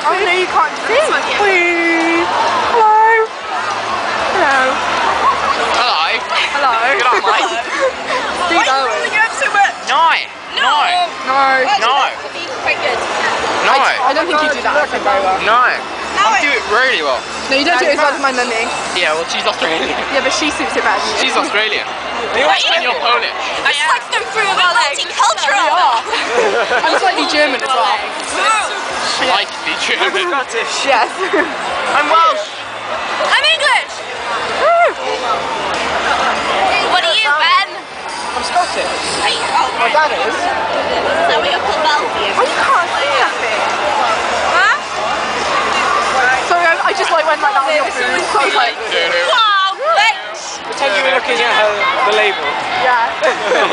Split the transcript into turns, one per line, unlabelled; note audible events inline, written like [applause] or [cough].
Oh, can't see. Whee. Hello. Hello.
Hello.
Hello.
Good on, mate.
Steve Owen.
you up so much?
No. No.
No.
No.
Quite good.
No.
I don't think you do that accent very well.
No. I do it really well.
No, you don't do it as well as my mummy.
Yeah, well, she's Australian.
Yeah, but she suits it better than you.
She's Australian. And you're Polish.
I like them through my legs. Multicultural.
I'm slightly German as well.
Like the German.
Yes. [laughs] I'm Welsh.
I'm English. What are you, Ben?
I'm Scottish.
Are you, oh,
My dad is.
So we got Philadelphia.
Oh, you can't see nothing. Huh? Sorry, I, I just like went like that on your food. So I was like,
Wow, thanks.
Pretend you were looking at her, the label.
yeah. [laughs]